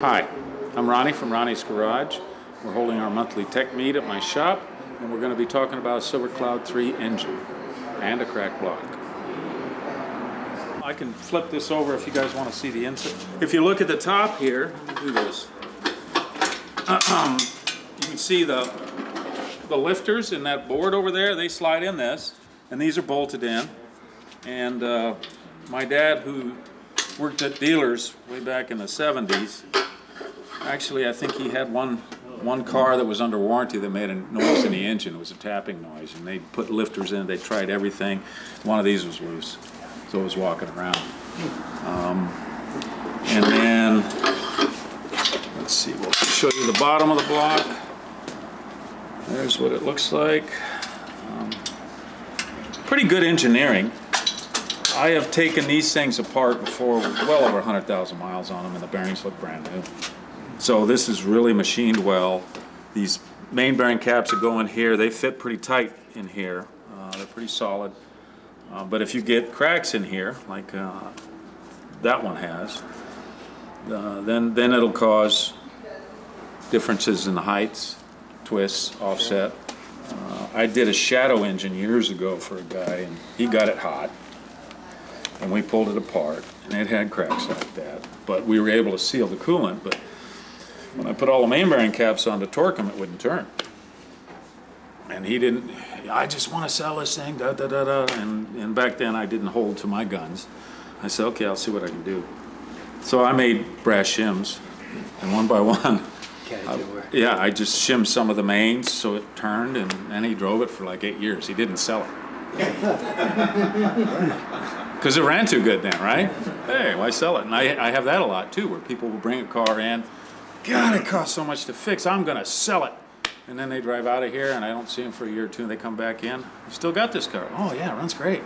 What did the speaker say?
Hi, I'm Ronny from Ronny's Garage. We're holding our monthly tech meet at my shop, and we're going to be talking about a Silver Cloud 3 engine and a crack block. I can flip this over if you guys want to see the inside. If you look at the top here, do this. You can see the the lifters in that board over there. They slide in this, and these are bolted in. And uh, my dad, who worked at dealers way back in the 70s, Actually, I think he had one one car that was under warranty that made a noise in the engine. It was a tapping noise, and they put lifters in. They tried everything. One of these was loose, so it was walking around. Um, and then let's see. We'll show you the bottom of the block. There's what it looks like. Um, pretty good engineering. I have taken these things apart before, well over 100,000 miles on them, and the bearings look brand new. So this is really machined well. These main bearing caps that go in here, they fit pretty tight in here. Uh, they're pretty solid. Uh, but if you get cracks in here, like uh, that one has, uh, then, then it'll cause differences in the heights, twists, offset. Uh, I did a shadow engine years ago for a guy, and he got it hot. And we pulled it apart, and it had cracks like that. But we were able to seal the coolant, but when I put all the main bearing caps on to torque them, it wouldn't turn. And he didn't, I just want to sell this thing, da da da da. And, and back then I didn't hold to my guns. I said, okay, I'll see what I can do. So I made brass shims, and one by one, I, yeah, I just shimmed some of the mains so it turned, and, and he drove it for like eight years. He didn't sell it. Because it ran too good then, right? Hey, why sell it? And I, I have that a lot too, where people will bring a car in, God, it costs so much to fix. I'm going to sell it. And then they drive out of here, and I don't see them for a year or two, and they come back in. You still got this car? Oh, yeah, runs great.